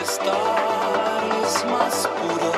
estar más puro.